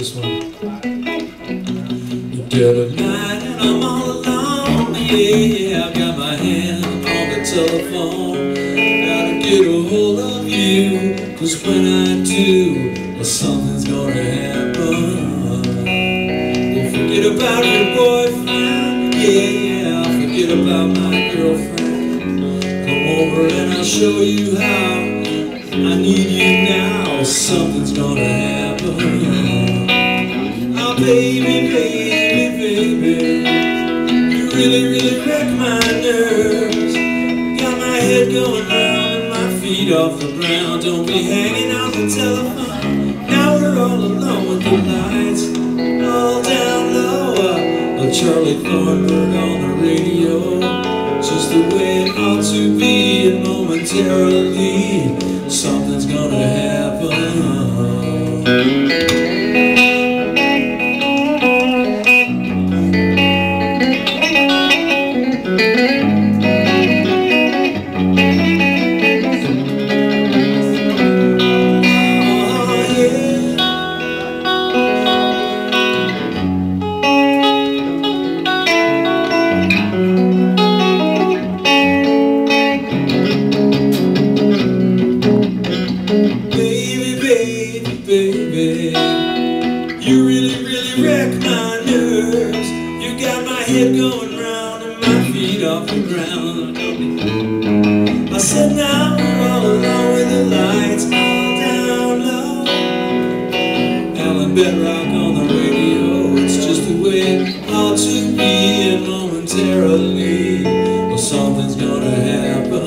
this one. Dead of night and I'm all alone. Yeah, I've got my hand on the telephone. Gotta get a hold of you. Cause when I do, well, something's gonna happen. Well, forget about your boyfriend. Yeah, forget about my girlfriend. Come over and I'll show you how. I need you now. Something's gonna happen. Oh, baby, baby, baby. You really, really wreck my nerves. Got my head going round and my feet off the ground. Don't be hanging out the telephone. Now we're all alone with the lights all down low. Uh, a Charlie Thornburg on the radio. Just the way it ought to be. Momentarily, Baby, baby, baby, you really, really wreck my nerves. You got my head going round and my feet off the ground. I said now we're all alone with the lights all down low. Alan Bedrock on the radio, it's just the way it ought to be, and momentarily, well, something's gonna happen.